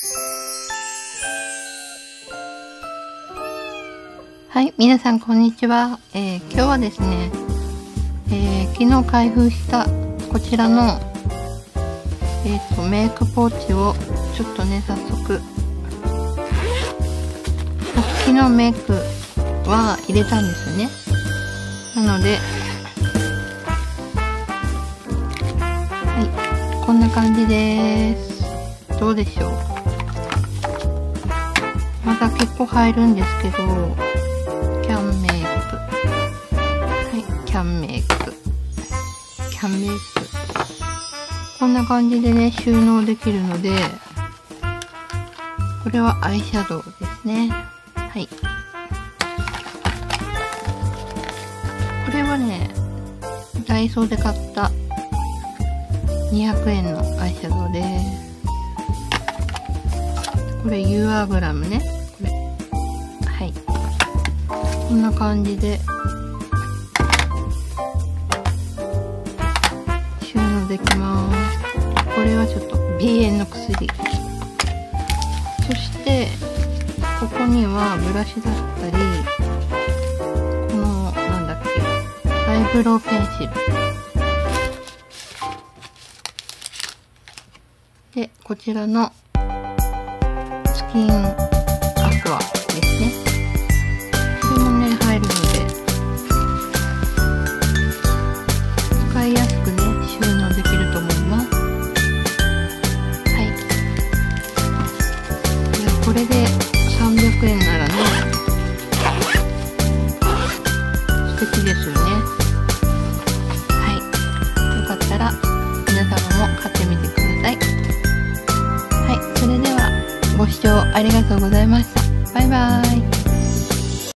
はい、皆さんこんにちは。えー、今日はですね、えー、昨日開封したこちらの、えーと、メイクポーチをちょっとね、早速、昨日メイクは入れたんですよね。なので、はい、こんな感じです。どうでしょう？まだ結構入るんですけど、キャンメイク。はいキャンメイク。キャンメイク。こんな感じでね収納できるのでこれはアイシャドウですね。はい。これはねダイソーで買った200円のアイシャドウですこれ UR グラムね。こんな感じで。収納できます。これはちょっと鼻炎の薬。そしてここにはブラシだったりこのなんだっけアイブロウペンシル。でこちらのスキンこれで300円ならね。素敵ですよね。はい。よかったら皆様も買ってみてください。はい。それではご視聴ありがとうございました。バイバーイ。